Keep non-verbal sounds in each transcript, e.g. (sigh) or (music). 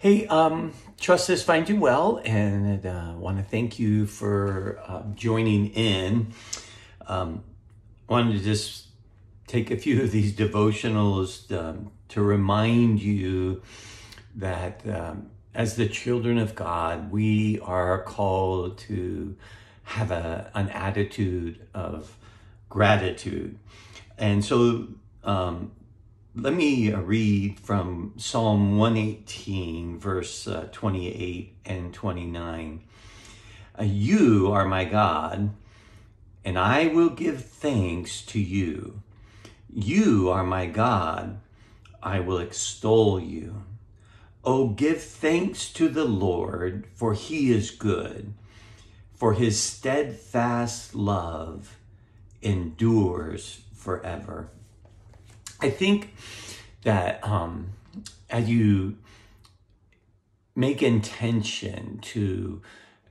Hey, um, trust this finds you well, and uh, want to thank you for uh, joining in. Um, wanted to just take a few of these devotionals um, to remind you that um, as the children of God, we are called to have a, an attitude of gratitude. And so um, let me uh, read from Psalm 118, verse uh, 28 and 29. Uh, you are my God, and I will give thanks to you. You are my God, I will extol you. Oh, give thanks to the Lord, for he is good, for his steadfast love endures forever. I think that um, as you make intention to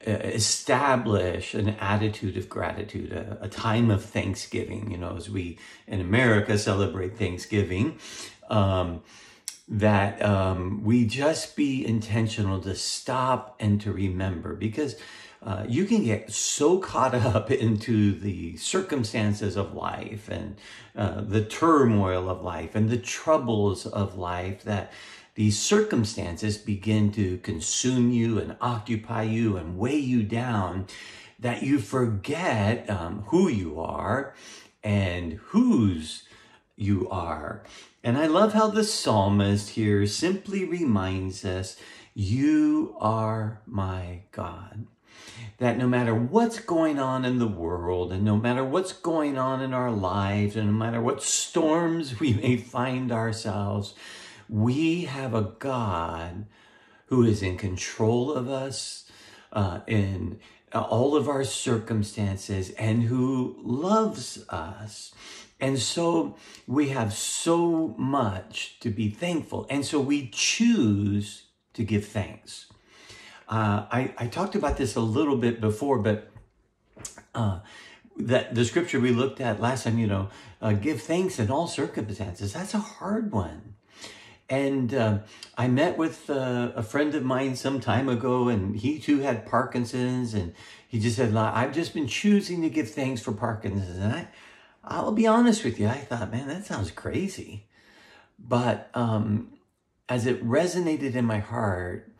uh, establish an attitude of gratitude, a, a, time of thanksgiving, you know, as we in America celebrate Thanksgiving, um, that um, we just be intentional to stop and to remember because uh, you can get so caught (laughs) up into the circumstances of life and uh, the turmoil of life and the troubles of life that these circumstances begin to consume you and occupy you and weigh you down that you forget um, who you are and whose you are. And I love how the psalmist here simply reminds us, You are my God that no matter what's going on in the world and no matter what's going on in our lives and no matter what storms (laughs) we may find ourselves, we have a God who is in control of us uh, in all of our circumstances and who loves us. And so we have so much to be thankful. And so we choose to give thanks. Uh, I, I talked about this a little bit before, but uh, that the scripture we looked at last time, you know, uh, give thanks in all circumstances. That's a hard one. And uh, I met with uh, a friend of mine some time ago, and he too had Parkinson's, and he just said, "I've just been choosing to give thanks for Parkinson's." And I, I'll be honest with you, I thought, man, that sounds crazy. But um, as it resonated in my heart,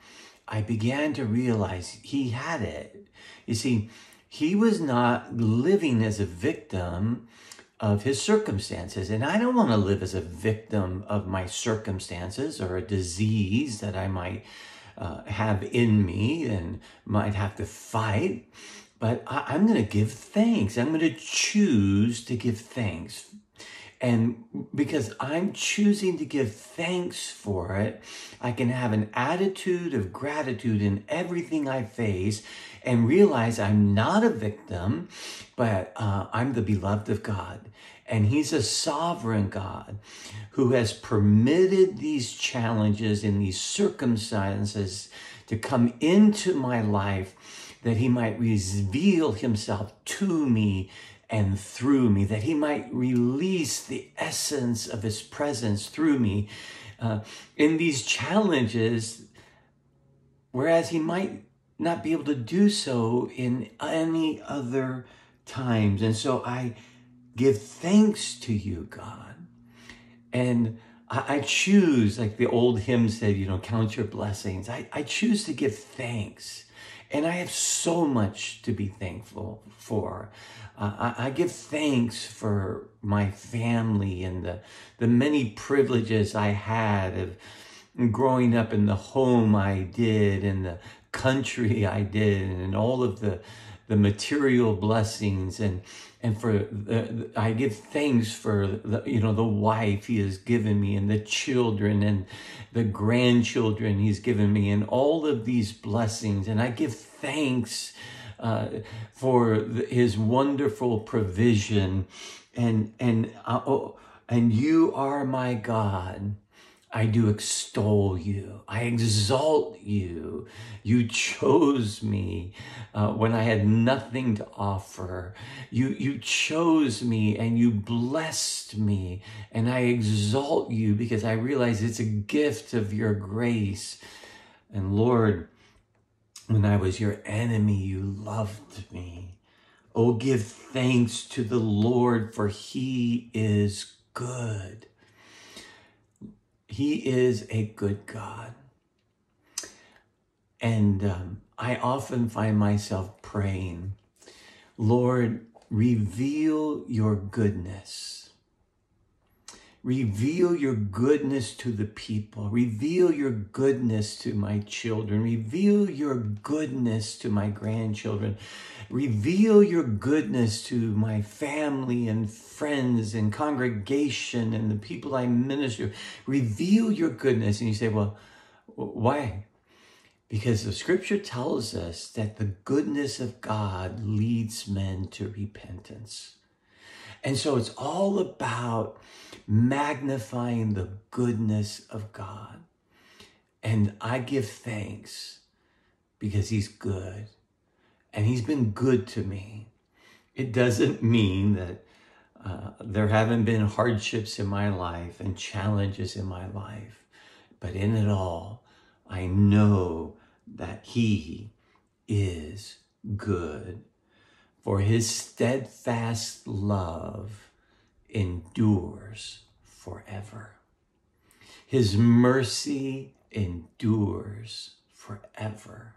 I began to realize he had it. You see, he was not living as a victim of his circumstances. And I don't want to live as a victim of my circumstances or a disease that I might uh, have in me and might have to fight. But I, am going to give thanks. I'm going to choose to give thanks and because I'm choosing to give thanks for it, I can have an attitude of gratitude in everything I face and realize I'm not a victim, but uh, I'm the beloved of God. And He's a sovereign God who has permitted these challenges and these circumstances to come into my life that He might reveal Himself to me and through me, that he might release the essence of his presence through me uh, in these challenges, whereas he might not be able to do so in any other times. And so I give thanks to you, God. And I, I choose, like the old hymn said, you know, count your blessings. I, I choose to give thanks. And I have so much to be thankful for. Uh, I, I, give thanks for my family and the, the many privileges I had of growing up in the home I did and the country I did and all of the, the material blessings and and for the, I give thanks for the, you know the wife he has given me and the children and the grandchildren he's given me and all of these blessings. And I give thanks uh, for the, his wonderful provision. And and uh, oh, and you are my God I do extol you. I exalt you. You chose me uh, when I had nothing to offer. You, you chose me and you blessed me. And I exalt you because I realize it's a gift of your grace And Lord, when I was your enemy, you loved me. Oh, give thanks to the Lord, for he is good. He is a good God. And um, I often find myself praying, Lord, reveal your goodness Reveal your goodness to the people. Reveal your goodness to my children. Reveal your goodness to my grandchildren. Reveal your goodness to my family and friends and congregation and the people I minister. Reveal your goodness. And you say, well, why? Because the scripture tells us that the goodness of God leads men to repentance. And so it's all about magnifying the goodness of God. And I give thanks because He's good and He's been good to me. It doesn't mean that uh, there haven't been hardships in my life and challenges in my life, but in it all, I know that He is good for his steadfast love endures forever. His mercy endures forever.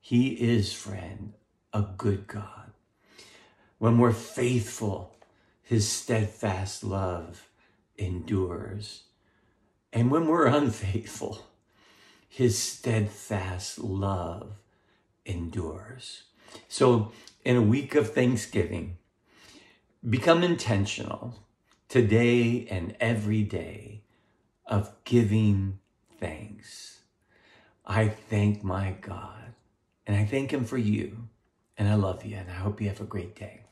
He is, friend, a good God. When we're faithful, his steadfast love endures. And when we're (laughs) unfaithful, his steadfast love endures. So in a week of Thanksgiving, become intentional today and every day of giving thanks. I thank my God and I thank Him for you and I love you and I hope you have a great day.